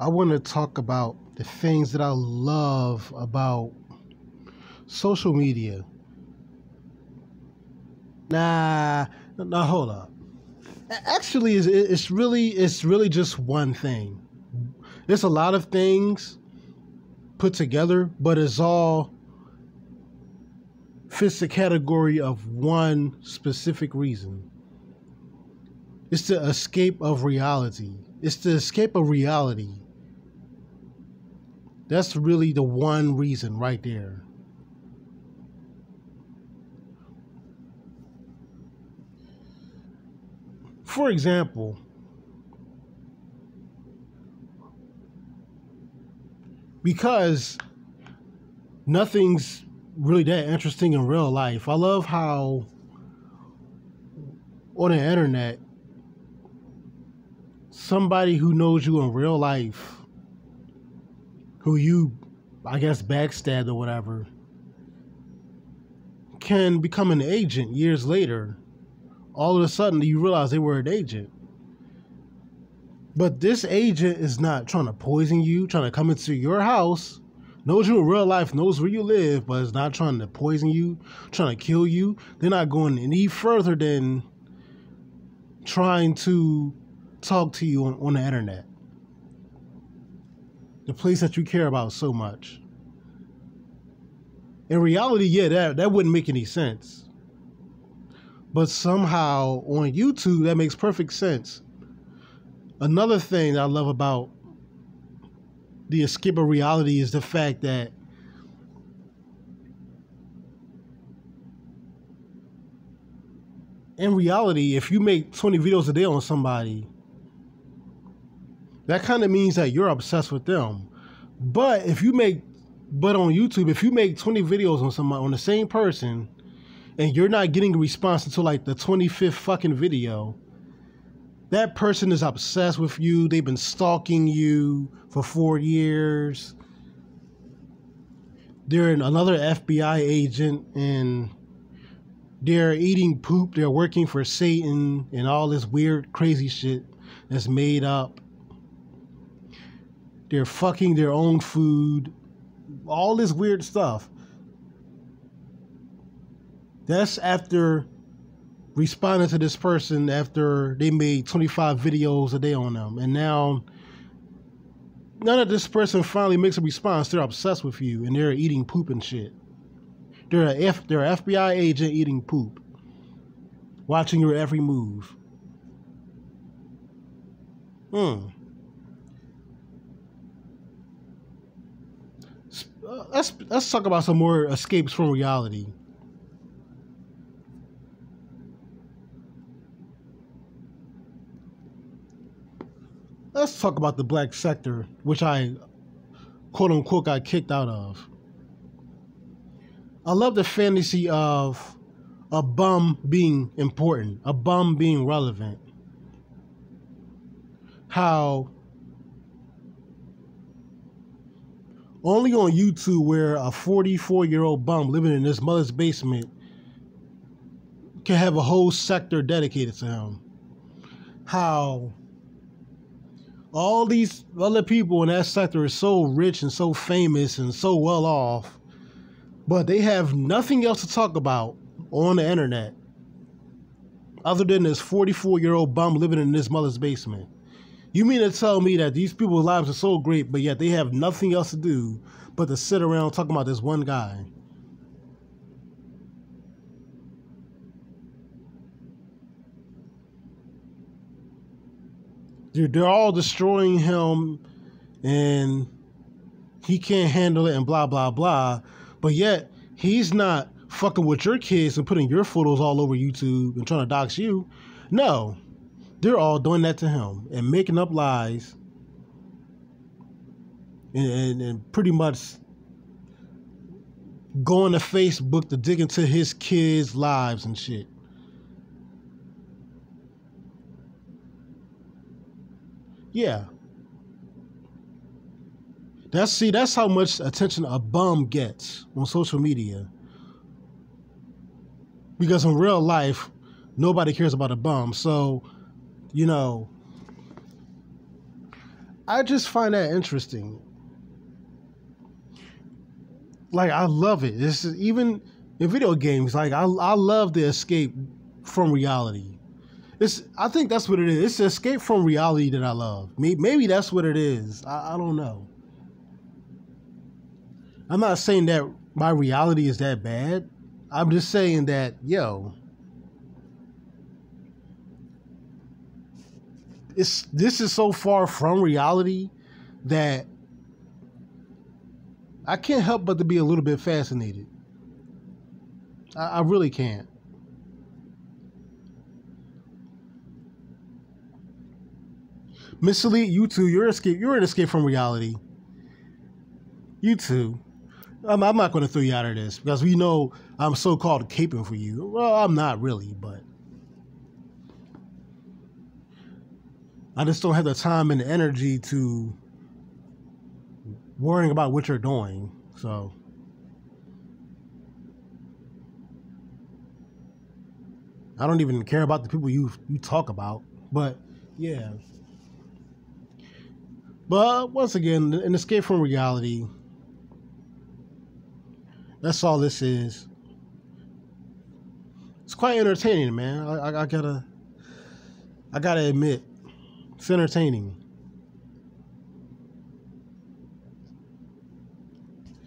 I want to talk about the things that I love about social media. Nah, nah, hold up. Actually, it's, it's really it's really just one thing. There's a lot of things put together, but it's all fits the category of one specific reason. It's the escape of reality. It's the escape of reality. That's really the one reason right there. For example, because nothing's really that interesting in real life. I love how on the internet, somebody who knows you in real life, who you, I guess, backstabbed or whatever, can become an agent years later. All of a sudden, you realize they were an agent. But this agent is not trying to poison you, trying to come into your house knows you in real life, knows where you live, but is not trying to poison you, trying to kill you. They're not going any further than trying to talk to you on, on the internet. The place that you care about so much. In reality, yeah, that, that wouldn't make any sense. But somehow on YouTube, that makes perfect sense. Another thing that I love about the escape of reality is the fact that in reality, if you make 20 videos a day on somebody, that kind of means that you're obsessed with them. But if you make, but on YouTube, if you make 20 videos on somebody, on the same person, and you're not getting a response until like the 25th fucking video, that person is obsessed with you. They've been stalking you for four years. They're another FBI agent and they're eating poop. They're working for Satan and all this weird, crazy shit that's made up. They're fucking their own food. All this weird stuff. That's after responding to this person after they made 25 videos a day on them. And now, now that this person finally makes a response. They're obsessed with you and they're eating poop and shit. They're a F, they're an FBI agent eating poop, watching your every move. Hmm. Let's let's talk about some more escapes from reality. let's talk about the black sector, which I quote unquote got kicked out of. I love the fantasy of a bum being important, a bum being relevant. How only on YouTube where a 44 year old bum living in his mother's basement can have a whole sector dedicated to him. How all these other people in that sector are so rich and so famous and so well off, but they have nothing else to talk about on the internet other than this 44 year old bum living in his mother's basement. You mean to tell me that these people's lives are so great, but yet they have nothing else to do but to sit around talking about this one guy? they're, they're all destroying him and he can't handle it and blah blah blah. But yet he's not fucking with your kids and putting your photos all over youtube and trying to dox you. No they're all doing that to him and making up lies and, and, and pretty much going to facebook to dig into his kids lives and shit Yeah. That's see, that's how much attention a bum gets on social media. Because in real life, nobody cares about a bum. So, you know, I just find that interesting. Like I love it. This is even in video games. Like I I love the escape from reality. It's I think that's what it is. It's the escape from reality that I love. Maybe, maybe that's what it is. I, I don't know. I'm not saying that my reality is that bad. I'm just saying that, yo, it's this is so far from reality that I can't help but to be a little bit fascinated. I, I really can't. Miss Elite, you too. You're escape. You're an escape from reality. You too. I'm, I'm not going to throw you out of this because we know I'm so-called caping for you. Well, I'm not really, but I just don't have the time and the energy to worrying about what you're doing. So. I don't even care about the people you you talk about, but yeah. But once again, an escape from reality. That's all this is. It's quite entertaining, man. I, I, I gotta, I gotta admit, it's entertaining.